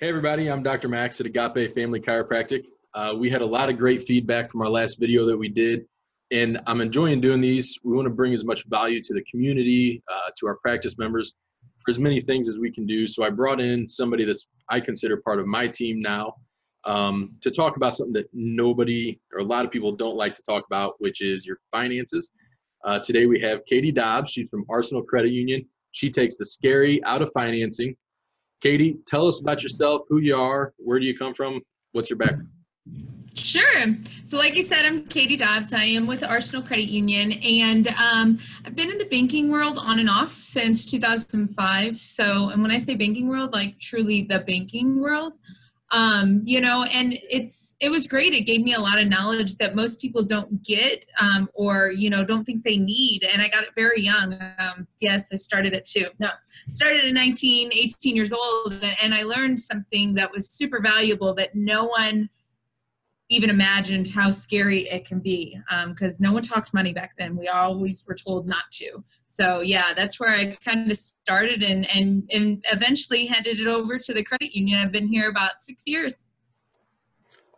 Hey, everybody, I'm Dr. Max at Agape Family Chiropractic. Uh, we had a lot of great feedback from our last video that we did, and I'm enjoying doing these. We want to bring as much value to the community, uh, to our practice members, for as many things as we can do. So I brought in somebody that's I consider part of my team now um, to talk about something that nobody or a lot of people don't like to talk about, which is your finances. Uh, today we have Katie Dobbs. She's from Arsenal Credit Union. She takes the scary out of financing. Katie, tell us about yourself, who you are, where do you come from, what's your background? Sure. So, like you said, I'm Katie Dobbs. I am with Arsenal Credit Union, and um, I've been in the banking world on and off since 2005. So, and when I say banking world, like truly the banking world um, you know and it's it was great. It gave me a lot of knowledge that most people don't get um, or you know don't think they need. And i got it very young. Um, yes i started at two. No started at 19 18 years old and i learned something that was super valuable that no one even imagined how scary it can be because um, no one talked money back then. We always were told not to. So yeah, that's where I kind of started and and and eventually handed it over to the credit union. I've been here about six years.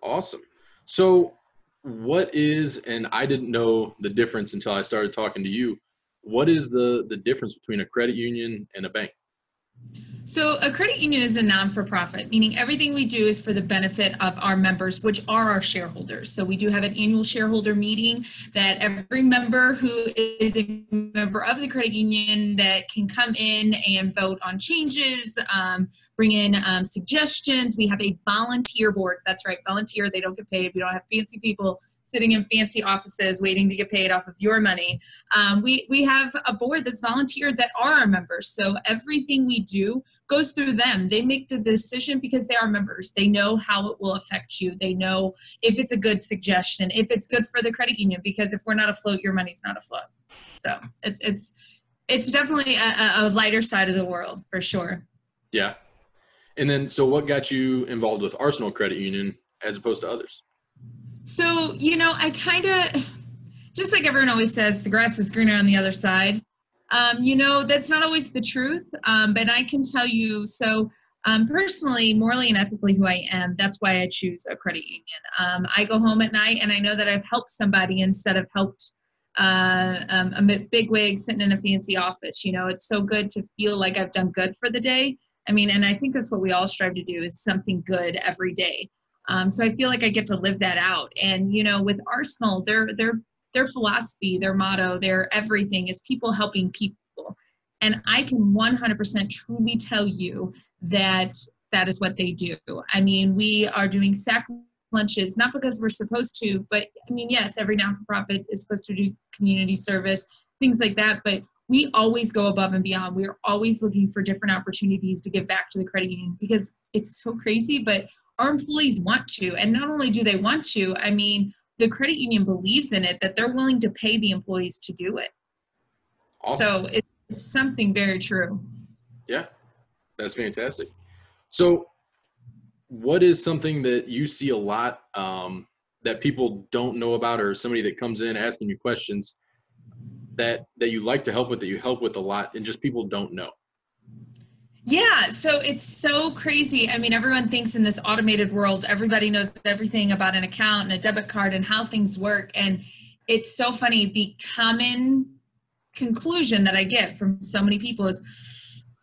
Awesome. So what is and I didn't know the difference until I started talking to you. What is the the difference between a credit union and a bank? So, a credit union is a non for profit, meaning everything we do is for the benefit of our members, which are our shareholders. So, we do have an annual shareholder meeting that every member who is a member of the credit union that can come in and vote on changes, um, bring in um, suggestions. We have a volunteer board. That's right, volunteer. They don't get paid. We don't have fancy people sitting in fancy offices waiting to get paid off of your money. Um, we, we have a board that's volunteered that are our members. So everything we do goes through them. They make the decision because they are members. They know how it will affect you. They know if it's a good suggestion, if it's good for the credit union, because if we're not afloat, your money's not afloat. So it's, it's, it's definitely a, a lighter side of the world for sure. Yeah. And then, so what got you involved with Arsenal Credit Union as opposed to others? So, you know, I kind of, just like everyone always says, the grass is greener on the other side. Um, you know, that's not always the truth, um, but I can tell you so. Um, personally, morally and ethically, who I am, that's why I choose a credit union. Um, I go home at night and I know that I've helped somebody instead of helped uh, um, a big wig sitting in a fancy office. You know, it's so good to feel like I've done good for the day. I mean, and I think that's what we all strive to do is something good every day. Um, so I feel like I get to live that out. And you know, with Arsenal, their their their philosophy, their motto, their everything is people helping people. And I can 100% truly tell you that that is what they do. I mean, we are doing sack lunches, not because we're supposed to, but I mean, yes, every non for profit is supposed to do community service, things like that. But we always go above and beyond. We're always looking for different opportunities to give back to the credit union because it's so crazy, but our employees want to. And not only do they want to, I mean, the credit union believes in it that they're willing to pay the employees to do it. Awesome. So it's something very true. Yeah, that's fantastic. So, what is something that you see a lot um, that people don't know about, or somebody that comes in asking you questions that that you like to help with, that you help with a lot, and just people don't know? Yeah, so it's so crazy. I mean, everyone thinks in this automated world, everybody knows everything about an account and a debit card and how things work. And it's so funny. The common conclusion that I get from so many people is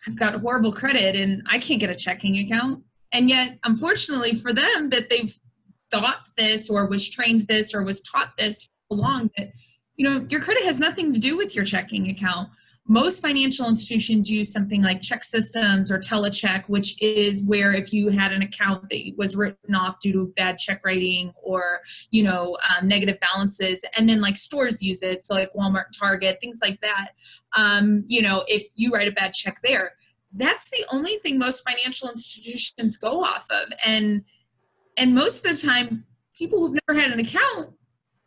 I've got horrible credit and I can't get a checking account. And yet, unfortunately for them, that they've thought this or was trained this or was taught this for long that, you know, your credit has nothing to do with your checking account most financial institutions use something like ChexSystems or telecheck which is where if you had an account that was written off due to bad check writing or you know um, negative balances and then like stores use it so like walmart target things like that um, you know if you write a bad check there. That's the only thing most financial institutions go off of and and most of the time people who've never had an account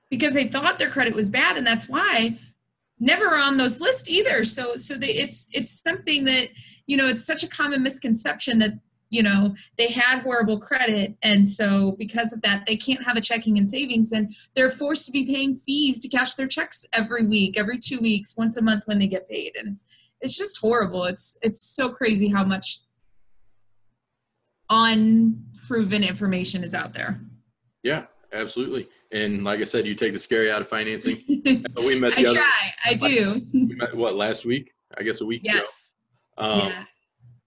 because they thought their credit was bad and that's why never on those lists either. So so they, it's it's something that you know it's such a common misconception that you know they had horrible credit and so because of that they can't have a checking and savings and they're forced to be paying fees to cash their checks every week every two weeks once a month when they get paid and it's it's just horrible it's it's so crazy how much unproven information is out there. Yeah, absolutely. And like I said, you take the scary out of financing. we met the I other, try. I do. We met what last week? I guess a week yes. ago. Um, yes.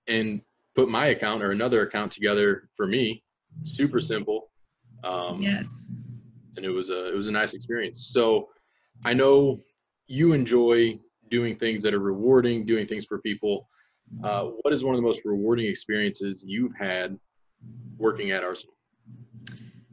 And put my account or another account together for me. Super simple. Um, yes. And it was a it was a nice experience. So I know you enjoy doing things that are rewarding, doing things for people. Uh, what is one of the most rewarding experiences you've had working at Arsenal?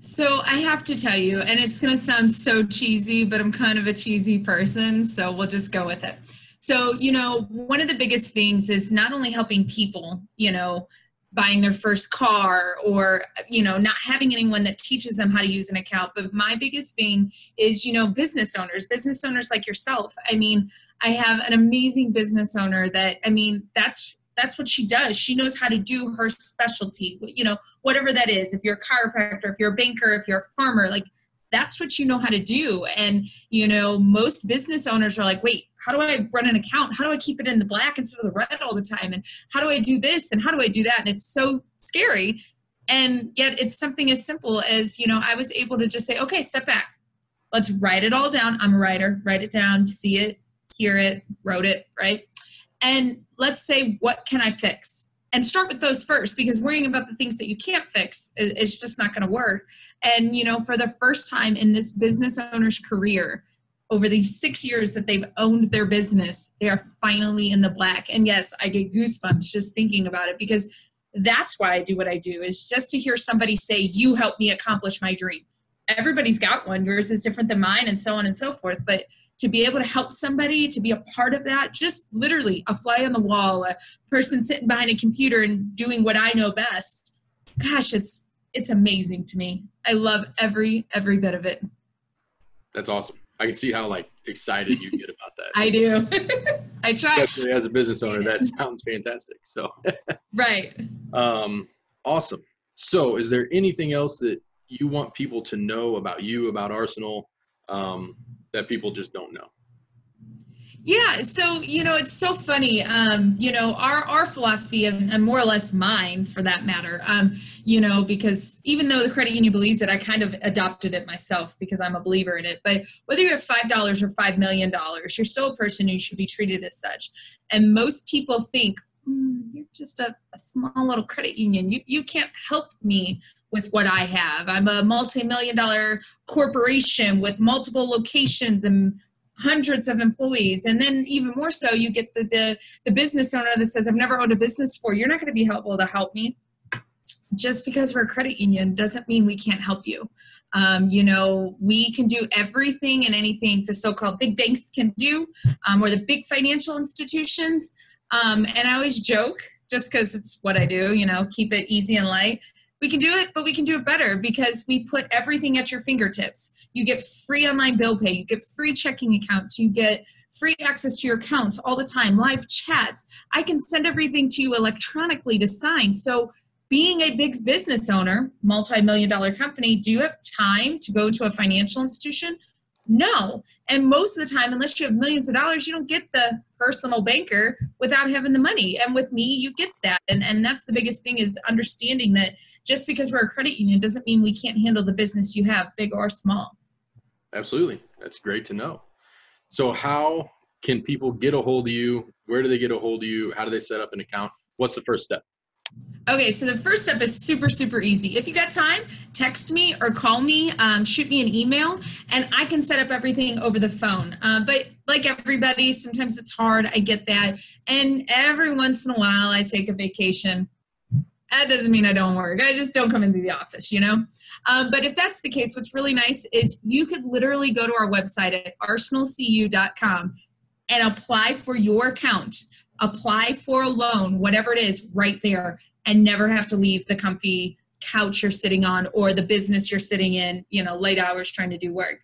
So I have to tell you, and it's going to sound so cheesy, but I'm kind of a cheesy person, so we'll just go with it. So, you know, one of the biggest things is not only helping people, you know, buying their first car or you know not having anyone that teaches them how to use an account but my biggest thing is you know business owners business owners like yourself i mean i have an amazing business owner that i mean that's that's what she does. She knows how to do her specialty, you know, whatever that is. If you're a chiropractor, if you're a banker, if you're a farmer, like that's what you know how to do. And, you know, most business owners are like, wait, how do I run an account? How do I keep it in the black instead of the red all the time? And how do I do this? And how do I do that? And it's so scary. And yet it's something as simple as, you know, I was able to just say, okay, step back. Let's write it all down. I'm a writer, write it down, see it, hear it, wrote it, right? and let's say what can i fix? And start with those first because worrying about the things that you can't fix is just not going to work. And you know for the first time in this business owner's career over these six years that they've owned their business they are finally in the black. And yes i get goosebumps just thinking about it because that's why i do what i do is just to hear somebody say you helped me accomplish my dream. Everybody's got one. Yours is different than mine and so on and so forth. But to be able to help somebody, to be a part of that, just literally a fly on the wall, a person sitting behind a computer and doing what I know best. Gosh, it's it's amazing to me. I love every every bit of it. That's awesome. I can see how like excited you get about that. I do. I try. Especially as a business owner, that sounds fantastic. So Right. Um awesome. So is there anything else that you want people to know about you, about Arsenal? Um, that people just don't know? Yeah, so you know it's so funny. Um, you know our our philosophy and, and, more or less mine for that matter. Um, you know because even though the credit union believes it, I kind of adopted it myself because I'm a believer in it. But whether you have five dollars or five million dollars, you're still a person and you should be treated as such. And most people think mm, you're just a, a small little credit union. You you can't help me with what I have. I'm a multi-million dollar corporation with multiple locations and hundreds of employees. And then even more so, you get the, the, the business owner that says, I've never owned a business before. You're not going to be helpful to help me. Just because we're a credit union doesn't mean we can't help you. Um, you know, we can do everything and anything the so-called big banks can do, um, or the big financial institutions. Um, and I always joke, just because it's what I do, you know, keep it easy and light we can do it, but we can do it better because we put everything at your fingertips. You get free online bill pay, you get free checking accounts, you get free access to your accounts all the time, live chats. I can send everything to you electronically to sign. So, being a big business owner, multi million dollar company, do you have time to go to a financial institution? No. And most of the time, unless you have millions of dollars, you don't get the personal banker without having the money. And with me, you get that. And, and that's the biggest thing is understanding that just because we're a credit union doesn't mean we can't handle the business you have, big or small. Absolutely. That's great to know. So, how can people get a hold of you? Where do they get a hold of you? How do they set up an account? What's the first step? Okay, so the first step is super, super easy. If you got time, text me or call me, um, shoot me an email, and I can set up everything over the phone. Uh, but like everybody, sometimes it's hard. I get that. And every once in a while, I take a vacation. That doesn't mean I don't work. I just don't come into the office, you know? Um, but if that's the case, what's really nice is you could literally go to our website at arsenalcu.com and apply for your account apply for a loan, whatever it is, right there, and never have to leave the comfy couch you're sitting on or the business you're sitting in, you know, late hours trying to do work.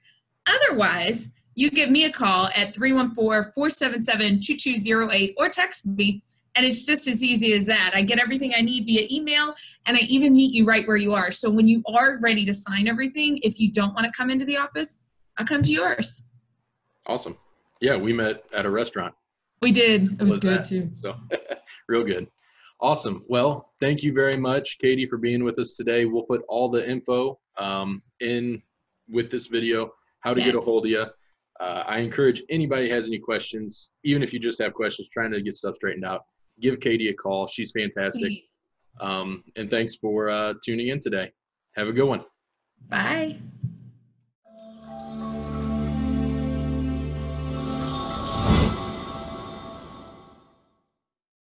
Otherwise, you give me a call at 314 477 2208 or text me. And it's just as easy as that. I get everything I need via email and I even meet you right where you are. So when you are ready to sign everything, if you don't want to come into the office, I'll come to yours. Awesome. Yeah, we met at a restaurant. We did. It was, was good that. too. So real good. Awesome. Well, thank you very much, Katie, for being with us today. We'll put all the info um, in with this video, how to yes. get a hold of you. Uh, I encourage anybody has any questions, even if you just have questions trying to get stuff straightened out, give Katie a call. She's fantastic. Um, and thanks for uh, tuning in today. Have a good one. Bye.